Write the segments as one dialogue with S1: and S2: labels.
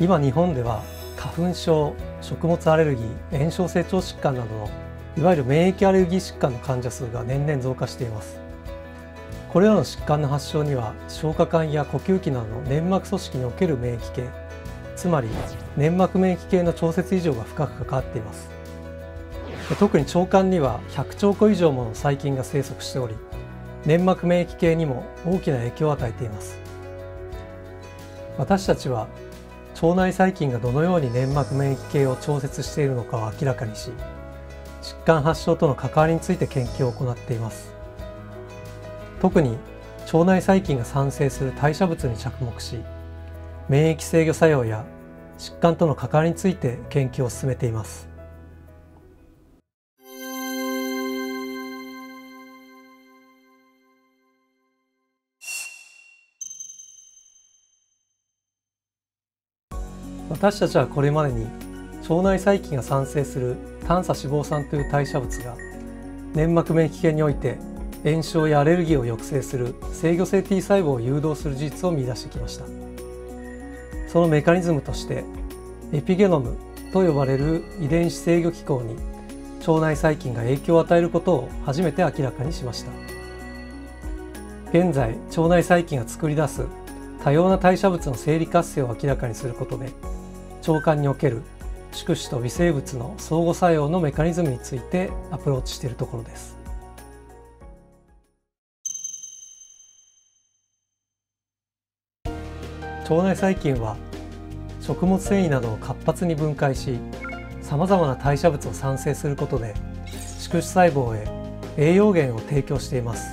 S1: 今日本では花粉症食物アレルギー炎症性腸疾患などのいわゆる免疫アレルギー疾患の患者数が年々増加しています。これらの疾患の発症には消化管や呼吸器などの粘膜組織における免疫系つまり粘膜免疫系の調節異常が深く関わっています。特に腸管には100兆個以上もの細菌が生息しており粘膜免疫系にも大きな影響を与えています。私たちは腸内細菌がどのように粘膜免疫系を調節しているのかを明らかにし疾患発症との関わりについて研究を行っています。特に腸内細菌が産生する代謝物に着目し免疫制御作用や疾患との関わりについて研究を進めています。私たちはこれまでに腸内細菌が産生する短鎖脂肪酸という代謝物が粘膜免疫系において炎症やアレルギーを抑制する制御性 T 細胞を誘導する事実を見出してきました。そのメカニズムとしてエピゲノムと呼ばれる遺伝子制御機構に腸内細菌が影響を与えることを初めて明らかにしました。現在腸内細菌が作り出す多様な代謝物の生理活性を明らかにすることで腸管における宿主と微生物の相互作用のメカニズムについてアプローチしているところです。腸内細菌は食物繊維などを活発に分解しさまざまな代謝物を産生することで宿主細胞へ栄養源を提供しています。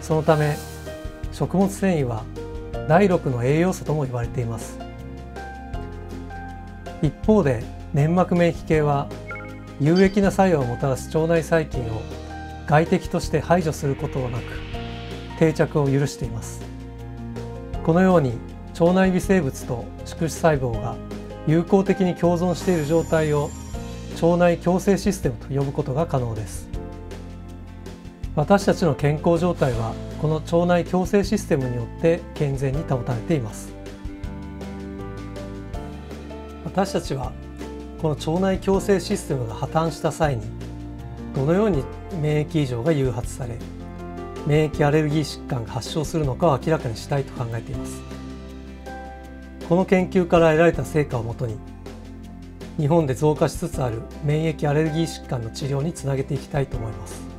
S1: そのため食物繊維は第6の栄養素とも言われています。一方で粘膜免疫系は有益な作用をもたらす腸内細菌を外敵として排除することなく定着を許しています。このように腸内微生物と宿主細胞が有効的に共存している状態を腸内共生システムと呼ぶことが可能です。私たちの健康状態はこの腸内共生システムによって健全に保たれています。私たちはこの腸内共生システムが破綻した際にどのように免疫異常が誘発され免疫アレルギー疾患が発症するのかを明らかにしたいと考えています。この研究から得られた成果をもとに日本で増加しつつある免疫アレルギー疾患の治療につなげていきたいと思います。